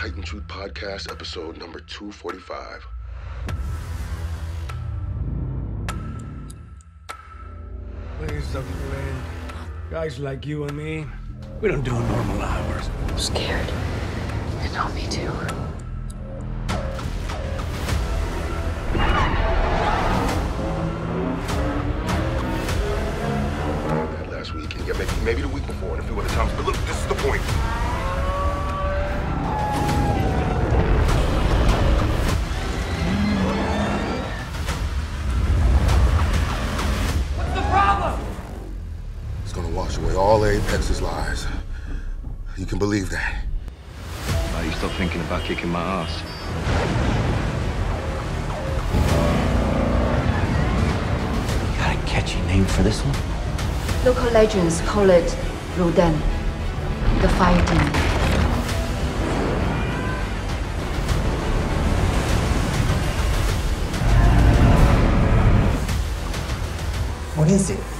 Titan Truth Podcast, episode number 245. Please, Dr. Lane. Guys like you and me, we don't do normal hours. I'm scared. You know me too. That last week, and yeah, maybe, maybe the week before, and a few other times. But look, this is the point. It's gonna wash away all Apex's lies. You can believe that. Are you still thinking about kicking my ass? Got a catchy name for this one? Local legends call it Rodan, the fire demon. What is it?